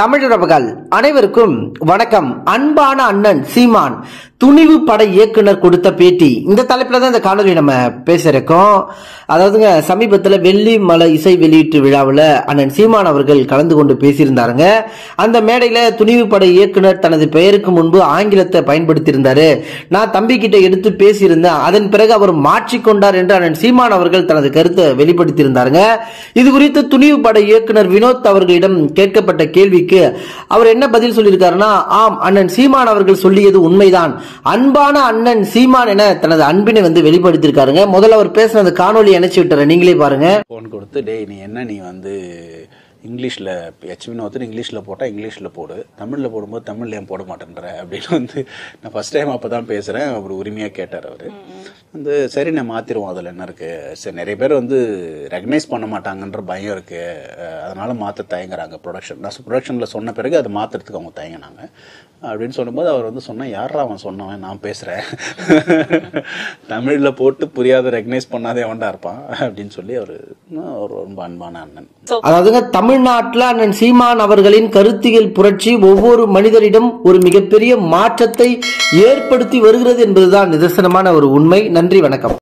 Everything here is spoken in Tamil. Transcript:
தமிழரவர்கள் அனைவருக்கும் வணக்கம். அன்பான அண்ணன் சீமான். துணிவு பட இயக்குனர் கொடுத்த பேட்டி. இந்த தலைப்புல தான் இந்த காணொலி நம்ம பேச அதாவதுங்க சமீபத்தில் வெள்ளி மலை இசை வெளியீட்டு விழாவில் அண்ணன் சீமான் அவர்கள் கலந்து கொண்டு பேசியிருந்தாருங்க. அந்த மேடையில துணிவு பட இயக்குனர் தனது பெயருக்கு முன்பு ஆங்கிலத்தை பயன்படுத்தியிருந்தாரு. நான் தம்பி கிட்ட எடுத்து பேசியிருந்தேன். அதன் பிறகு அவர் மாற்றிக்கொண்டார் என்று அண்ணன் சீமான் அவர்கள் தனது கருத்தை வெளிப்படுத்தியிருந்தாருங்க. இது குறித்து துணிவு பட இயக்குனர் வினோத் அவர்களிடம் கேட்கப்பட்ட கேள்விக்கு அவர் என்ன பதில் சொல்லியிருக்காருன்னா ஆம் அண்ணன் சீமான் அவர்கள் சொல்லியது உண்மைதான். அன்பான அண்ணன் சீமான் என தனது அன்பினை வந்து வெளிப்படுத்தியிருக்காருங்க. முதல்ல அவர் பேசின அந்த காணொலி இணைச்சு விட்டுறேன். நீங்களே பாருங்க. ஃபோன் கொடுத்து டேய் நீ என்ன நீ வந்து இங்கிலீஷில் ஹெச் வினோத்துன்னு இங்கிலீஷில் போட்டால் இங்கிலீஷில் போடு. தமிழில் போடும்போது தமிழில் ஏன் போட மாட்டேன்ற? அப்படின்னு வந்து நான் ஃபஸ்ட் டைம் அப்போ தான் பேசுகிறேன் அவர் உரிமையாக கேட்டார் அவர். வந்து சரி நான் மாற்றிடுவோம் அதில் என்ன இருக்குது சரி நிறைய பேர் வந்து ரெகனைஸ் பண்ண மாட்டாங்கன்ற பயம் இருக்குது அதனால் மாற்ற தயங்குறாங்க. ப்ரொடக்ஷன் நான் ப்ரொடக்ஷனில் சொன்ன பிறகு அதை மாற்றுறதுக்கு அவங்க தயங்கினாங்க. அப்படின்னு சொல்லும்போது அவர் வந்து சொன்னா யாரா அவன் சொன்னவன்? நான் பேசுகிறேன் தமிழில் போட்டு புரியாத ரெகனைஸ் பண்ணாதே அவன்டா இருப்பான் அப்படின்னு சொல்லி அவர் அவர் ரொம்ப அன்பான அண்ணன். அதாவதுங்க தமிழ்நாட்டில் அண்ணன் சீமான் அவர்களின் கருத்தியல் புரட்சி ஒவ்வொரு மனிதரிடம் ஒரு மிகப்பெரிய மாற்றத்தை ஏற்படுத்தி வருகிறது என்பதுதான் நிதர்சனமான ஒரு உண்மை. நன்றி வணக்கம்.